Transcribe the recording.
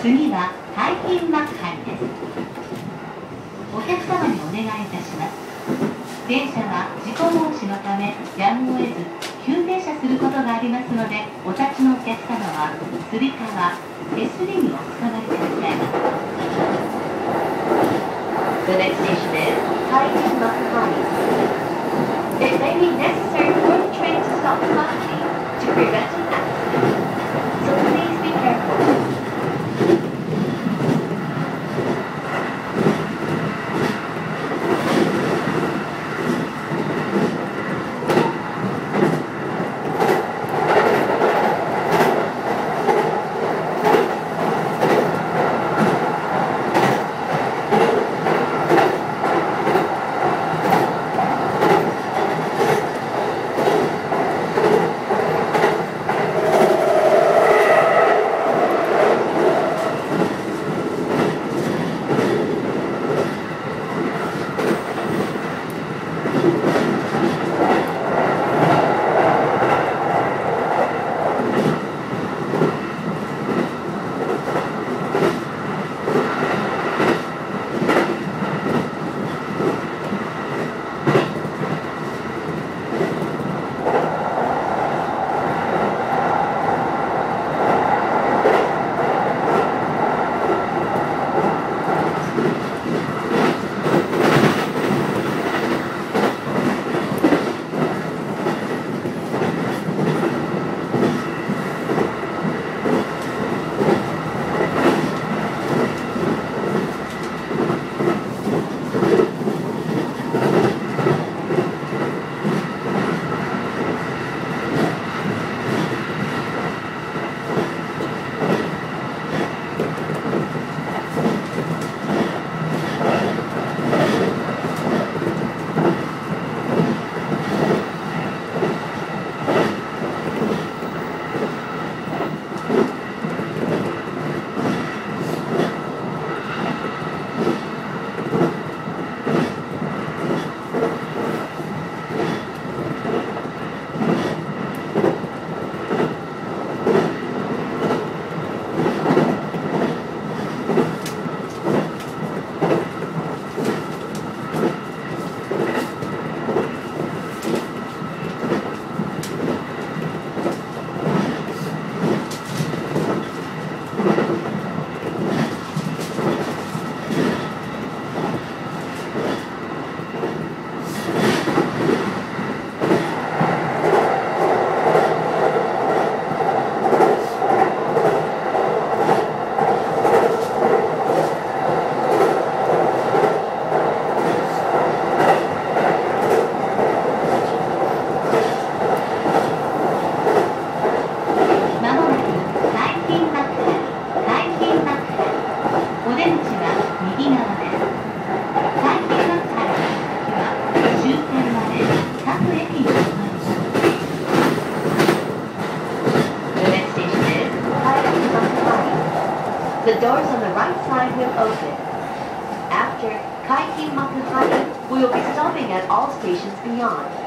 次は海浜幕張です。お客様にお願いいたします。電車は事故防止のためやむを得ず急停車することがありますのでお立ちのお客様はつり革手すりにおつかまりください。The next station is 海浜幕張 The doors on the right side will open. After Kaiki Makuhani, we will be stopping at all stations beyond.